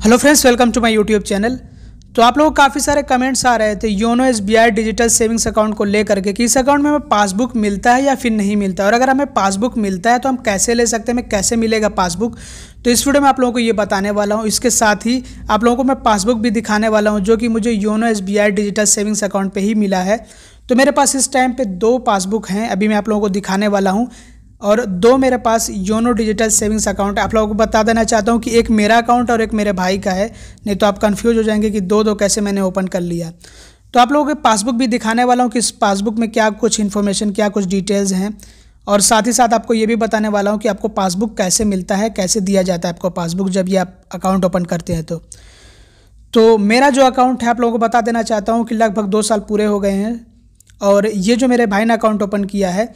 Hello friends welcome to my YouTube channel तो आप लोगों काफ़ी सारे कमेंट्स आ रहे थे YONO S B I digital savings account को लेकर के कि इस अकाउंट में हमें पासबुक मिलता है या फिर नहीं मिलता और अगर हमें पासबुक मिलता है तो हम कैसे ले सकते हैं? हमें कैसे मिलेगा पासबुक तो इस वीडियो में आप लोगों को ये बताने वाला हूँ। इसके साथ ही आप लोगों को मैं पासबुक भी दिखाने वाला हूँ, जो कि मुझे YONO S B I digital savings account पर ही मिला है। तो मेरे पास इस टाइम पर दो पासबुक हैं। अभी मैं आप लोगों को दिखाने वाला हूँ। और दो मेरे पास योनो डिजिटल सेविंग्स अकाउंट है। आप लोगों को बता देना चाहता हूँ कि एक मेरा अकाउंट और एक मेरे भाई का है। नहीं तो आप कंफ्यूज हो जाएँगे कि दो दो कैसे मैंने ओपन कर लिया। तो आप लोगों के पासबुक भी दिखाने वाला हूँ कि इस पासबुक में क्या कुछ इन्फॉर्मेशन क्या कुछ डिटेल्स हैं। और साथ ही साथ आपको ये भी बताने वाला हूँ कि आपको पासबुक कैसे मिलता है, कैसे दिया जाता है आपको पासबुक जब ये आप अकाउंट ओपन करते हैं तो। तो मेरा जो अकाउंट है, आप लोगों को बता देना चाहता हूँ कि लगभग दो साल पूरे हो गए हैं। और ये जो मेरे भाई ने अकाउंट ओपन किया है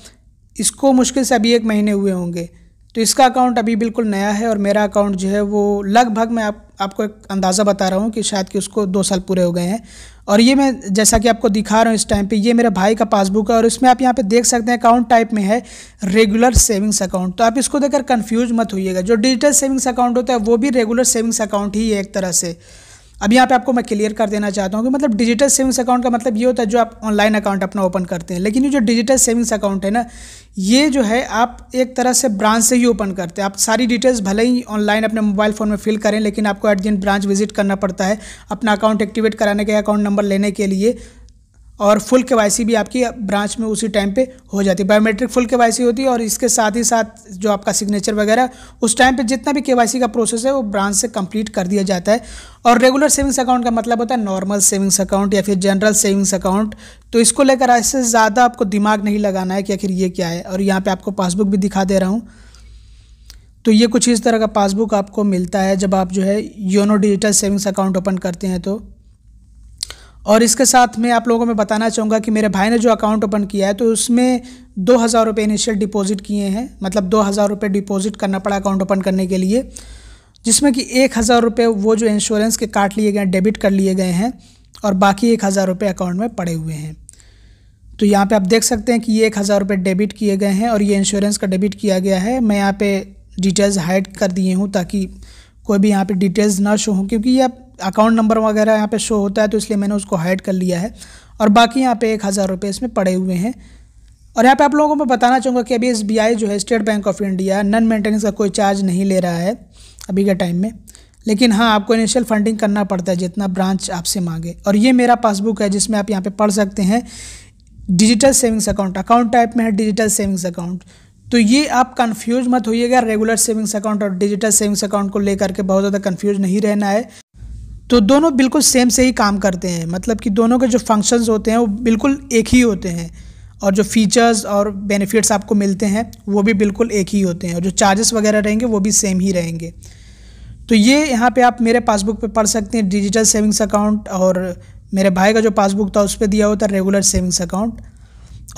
इसको मुश्किल से अभी एक महीने हुए होंगे। तो इसका अकाउंट अभी बिल्कुल नया है और मेरा अकाउंट जो है वो लगभग मैं आप, आपको एक अंदाज़ा बता रहा हूँ कि शायद कि उसको दो साल पूरे हो गए हैं। और ये मैं जैसा कि आपको दिखा रहा हूँ इस टाइम पे, ये मेरे भाई का पासबुक है और इसमें आप यहाँ पे देख सकते हैं अकाउंट टाइप में है रेगुलर सेविंग्स अकाउंट तो आप इसको देखकर कन्फ्यूज़ मत होइएगा। जो डिजिटल सेविंग्स अकाउंट होता है, वो भी रेगुलर सेविंग्स अकाउंट ही है एक तरह से। अब यहाँ पे आपको मैं क्लियर कर देना चाहता हूँ कि मतलब डिजिटल सेविंग्स अकाउंट का मतलब ये होता है जो आप ऑनलाइन अकाउंट अपना ओपन करते हैं। लेकिन ये जो डिजिटल सेविंग्स अकाउंट है ना, ये जो है आप एक तरह से ब्रांच से ही ओपन करते हैं। आप सारी डिटेल्स भले ही ऑनलाइन अपने मोबाइल फ़ोन में फिल करें, लेकिन आपको एट दिन ब्रांच विज़िट करना पड़ता है अपना अकाउंट एक्टिवेट कराने के अकाउंट नंबर लेने के लिए। और फुल के भी आपकी ब्रांच में उसी टाइम पे हो जाती है। बायोमेट्रिक फुल के होती है और इसके साथ ही साथ जो आपका सिग्नेचर वगैरह, उस टाइम पे जितना भी के का प्रोसेस है, वो ब्रांच से कंप्लीट कर दिया जाता है। और रेगुलर सेविंग्स अकाउंट का मतलब होता है नॉर्मल सेविंग्स अकाउंट या फिर जनरल सेविंग्स अकाउंट तो इसको लेकर ऐसे ज़्यादा आपको दिमाग नहीं लगाना है कि आखिर ये क्या है। और यहाँ पर आपको पासबुक भी दिखा दे रहा हूँ। तो ये कुछ इस तरह का पासबुक आपको मिलता है जब आप जो है YONO digital savings account open करते हैं तो। और इसके साथ मैं आप लोगों मैं बताना चाहूँगा कि मेरे भाई ने जो अकाउंट ओपन किया है तो उसमें दो हज़ार रुपये इनिशियल डिपॉजिट किए हैं। मतलब दो हज़ार रुपये डिपॉजिट करना पड़ा अकाउंट ओपन करने के लिए, जिसमें कि एक हज़ार रुपये वो जो इंश्योरेंस के काट लिए गए हैं डेबिट कर लिए गए हैं और बाकी एक हज़ार रुपये अकाउंट में पड़े हुए हैं। तो यहाँ पे आप देख सकते हैं कि ये एक हज़ार रुपये डेबिट किए गए हैं और ये इंश्योरेंस का डेबिट किया गया है। मैं यहाँ पे डिटेल्स हाइड कर दिए हूँ ताकि कोई भी यहाँ पे डिटेल्स ना शो हो, क्योंकि ये अकाउंट नंबर वगैरह यहाँ पे शो होता है तो इसलिए मैंने उसको हाइड कर लिया है। और बाकी यहाँ पे एक हज़ार रुपये इसमें पड़े हुए हैं। और यहाँ पे आप लोगों को मैं बताना चाहूँगा कि अभी एसबीआई जो है, State Bank of India, non maintenance का कोई चार्ज नहीं ले रहा है अभी के टाइम में। लेकिन हाँ आपको इनिशियल फंडिंग करना पड़ता है जितना ब्रांच आपसे मांगे। और ये मेरा पासबुक है, जिसमें आप यहाँ पे पढ़ सकते हैं। Digital savings account account type में है डिजिटल सेविंग्स अकाउंट तो ये आप कंफ्यूज मत होइएगा रेगुलर सेविंग्स अकाउंट और डिजिटल सेविंग्स अकाउंट को लेकर के बहुत ज़्यादा कंफ्यूज नहीं रहना है। तो दोनों बिल्कुल सेम से ही काम करते हैं। मतलब कि दोनों के जो फ़ंक्शंस होते हैं, वो बिल्कुल एक ही होते हैं। और जो फीचर्स और बेनिफिट्स आपको मिलते हैं, वो भी बिल्कुल एक ही होते हैं। और जो चार्जेस वगैरह रहेंगे, वो भी सेम ही रहेंगे। तो ये यहाँ पे आप मेरे पासबुक पे पढ़ सकते हैं डिजिटल सेविंग्स अकाउंट और मेरे भाई का जो पासबुक था, उस पर दिया होता रेगुलर सेविंग्स अकाउंट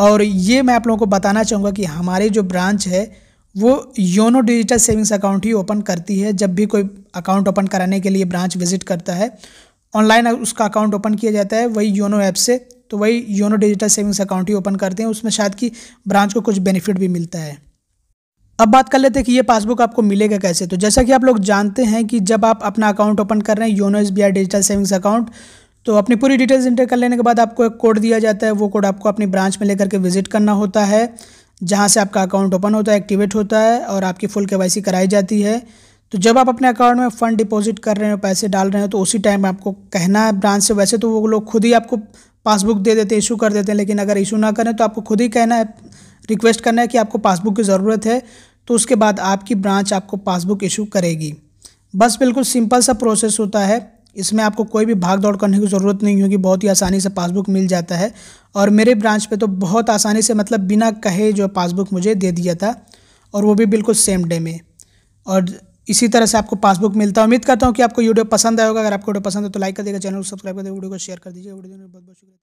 और ये मैं आप लोगों को बताना चाहूँगा कि हमारी जो ब्रांच है वो योनो डिजिटल सेविंग्स अकाउंट ही ओपन करती है, जब भी कोई अकाउंट ओपन कराने के लिए ब्रांच विज़िट करता है। ऑनलाइन उसका अकाउंट ओपन किया जाता है, वही योनो ऐप से तो वही योनो डिजिटल सेविंग्स अकाउंट ही ओपन करते हैं। उसमें शायद कि ब्रांच को कुछ बेनिफिट भी मिलता है। अब बात कर लेते हैं कि ये पासबुक आपको मिलेगा कैसे? तो जैसा कि आप लोग जानते हैं कि जब आप अपना अकाउंट ओपन कर रहे हैं, YONO S digital savings account तो अपनी पूरी डिटेल्स इंटर कर लेने के बाद आपको एक कोड दिया जाता है। वो कोड आपको अपनी ब्रांच में लेकर के विज़िट करना होता है। जहाँ से आपका अकाउंट ओपन होता है एक्टिवेट होता है और आपकी फुल के कराई जाती है। तो जब आप अपने अकाउंट में फ़ंड डिपॉजिट कर रहे हो, पैसे डाल रहे हो तो उसी टाइम आपको कहना है ब्रांच से। वैसे तो वो लोग खुद ही आपको पासबुक दे देते हैं इशू कर देते हैं, लेकिन अगर इशू ना करें तो आपको खुद ही कहना है रिक्वेस्ट करना है कि आपको पासबुक की ज़रूरत है तो उसके बाद आपकी ब्रांच आपको पासबुक इशू करेगी। बस बिल्कुल सिंपल सा प्रोसेस होता है। इसमें आपको कोई भी भाग दौड़ करने की ज़रूरत नहीं होगी, बहुत ही आसानी से पासबुक मिल जाता है। और मेरे ब्रांच पे तो बहुत आसानी से मतलब बिना कहे जो पासबुक मुझे दे दिया था, और वो भी बिल्कुल सेम डे में। और इसी तरह से आपको पासबुक मिलता है। उम्मीद करता हूँ कि आपको वीडियो पसंद आएगा अगर आपको वीडियो पसंद है तो लाइक कर देगा, चैनल को सब्सक्राइब कर देगा, वीडियो को शेयर कर दीजिए। वीडियो बहुत बहुत शुक्रिया।